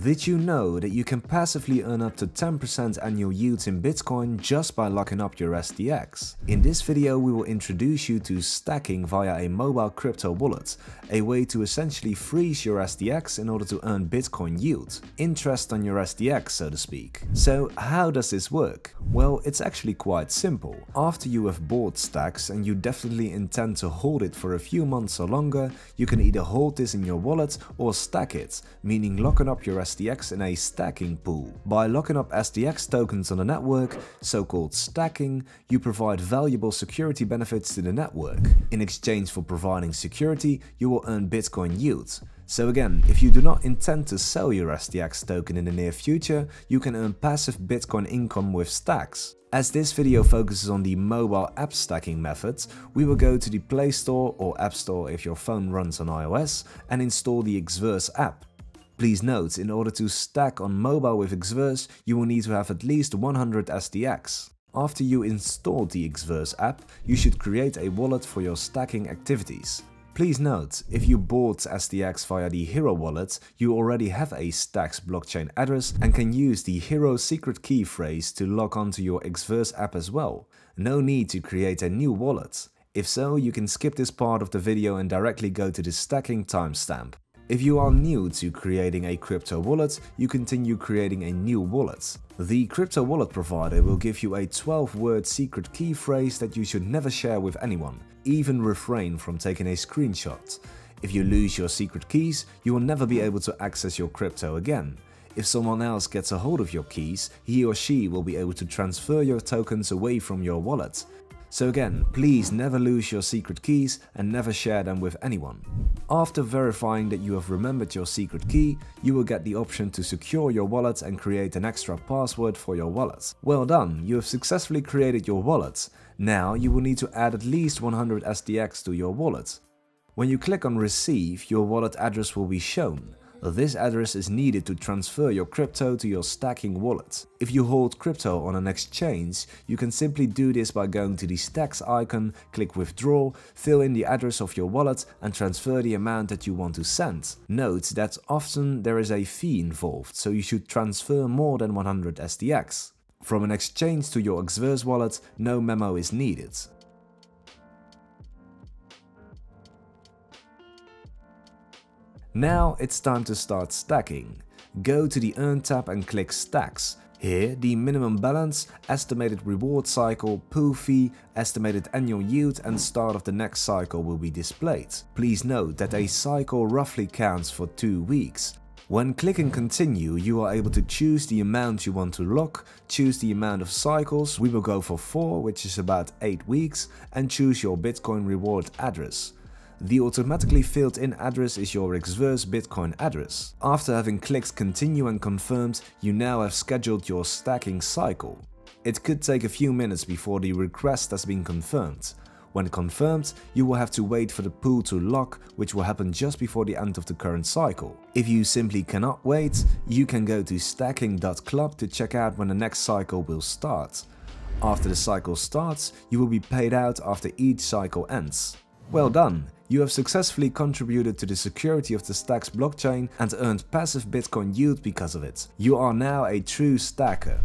Did you know that you can passively earn up to 10% annual yields in Bitcoin just by locking up your STX? In this video we will introduce you to stacking via a mobile crypto wallet, a way to essentially freeze your STX in order to earn Bitcoin yield, interest on your STX so to speak. So how does this work? Well it's actually quite simple. After you have bought stacks and you definitely intend to hold it for a few months or longer, you can either hold this in your wallet or stack it, meaning locking up your STX in a stacking pool. By locking up STX tokens on the network, so-called stacking, you provide valuable security benefits to the network. In exchange for providing security, you will earn Bitcoin yields. So again, if you do not intend to sell your STX token in the near future, you can earn passive Bitcoin income with stacks. As this video focuses on the mobile app stacking methods, we will go to the Play Store or App Store if your phone runs on iOS and install the Xverse app. Please note, in order to stack on mobile with Xverse, you will need to have at least 100 STX. After you install the Xverse app, you should create a wallet for your stacking activities. Please note, if you bought STX via the Hiro wallet, you already have a Stacks blockchain address and can use the Hiro secret key phrase to log onto your Xverse app as well. No need to create a new wallet. If so, you can skip this part of the video and directly go to the stacking timestamp. If you are new to creating a crypto wallet, you continue creating a new wallet. The crypto wallet provider will give you a 12-word secret key phrase that you should never share with anyone, even refrain from taking a screenshot. If you lose your secret keys, you will never be able to access your crypto again. If someone else gets a hold of your keys, he or she will be able to transfer your tokens away from your wallet. So again, please never lose your secret keys and never share them with anyone. After verifying that you have remembered your secret key, you will get the option to secure your wallet and create an extra password for your wallet. Well done, you have successfully created your wallet. Now you will need to add at least 100 STX to your wallet. When you click on receive, your wallet address will be shown. This address is needed to transfer your crypto to your stacking wallet. If you hold crypto on an exchange, you can simply do this by going to the stacks icon, click withdraw, fill in the address of your wallet and transfer the amount that you want to send. Note that often there is a fee involved, so you should transfer more than 100 STX. From an exchange to your Xverse wallet, no memo is needed. Now it's time to start stacking. Go to the Earn tab and click Stacks. Here, the minimum balance, estimated reward cycle, pool fee, estimated annual yield and start of the next cycle will be displayed. Please note that a cycle roughly counts for 2 weeks. When clicking continue, you are able to choose the amount you want to lock, choose the amount of cycles, we will go for 4 which is about 8 weeks, and choose your Bitcoin reward address. The automatically filled in address is your Xverse Bitcoin address. After having clicked continue and confirmed, you now have scheduled your stacking cycle. It could take a few minutes before the request has been confirmed. When confirmed, you will have to wait for the pool to lock, which will happen just before the end of the current cycle. If you simply cannot wait, you can go to stacking.club to check out when the next cycle will start. After the cycle starts, you will be paid out after each cycle ends. Well done! You have successfully contributed to the security of the Stacks blockchain and earned passive Bitcoin yield because of it. You are now a true stacker.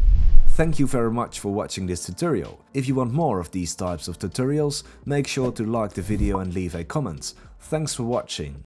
Thank you very much for watching this tutorial. If you want more of these types of tutorials, make sure to like the video and leave a comment. Thanks for watching.